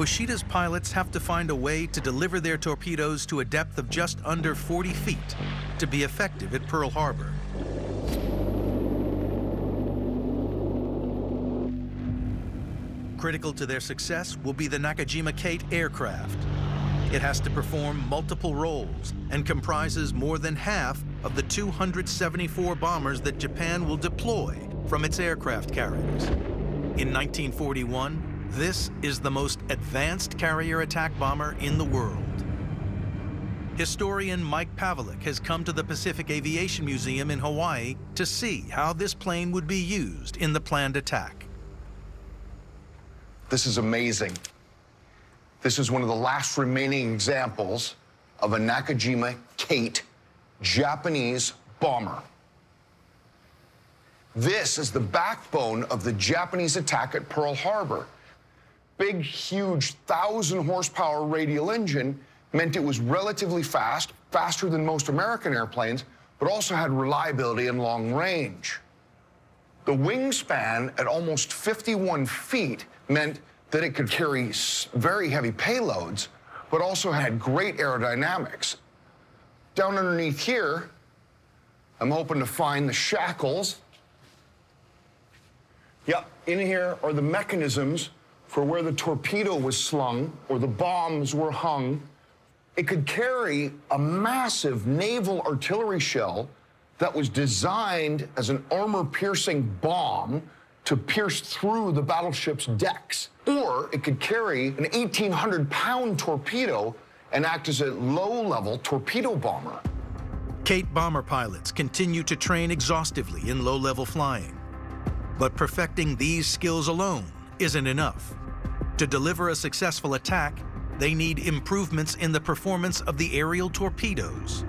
Fuchida's pilots have to find a way to deliver their torpedoes to a depth of just under 40 feet to be effective at Pearl Harbor. Critical to their success will be the Nakajima Kate aircraft. It has to perform multiple roles and comprises more than half of the 274 bombers that Japan will deploy from its aircraft carriers. In 1941, this is the most advanced carrier attack bomber in the world. Historian Mike Pavelec has come to the Pacific Aviation Museum in Hawaii to see how this plane would be used in the planned attack. This is amazing. This is one of the last remaining examples of a Nakajima Kate Japanese bomber. This is the backbone of the Japanese attack at Pearl Harbor. Big, huge, thousand horsepower radial engine meant it was relatively fast, faster than most American airplanes, but also had reliability and long range. The wingspan at almost 51 feet meant that it could carry very heavy payloads, but also had great aerodynamics. Down underneath here, I'm hoping to find the shackles. Yep, in here are the mechanisms for where the torpedo was slung or the bombs were hung. It could carry a massive naval artillery shell that was designed as an armor-piercing bomb to pierce through the battleship's decks. Or it could carry an 1,800-pound torpedo and act as a low-level torpedo bomber. Kate bomber pilots continue to train exhaustively in low-level flying. But perfecting these skills alone isn't enough. To deliver a successful attack, they need improvements in the performance of the aerial torpedoes.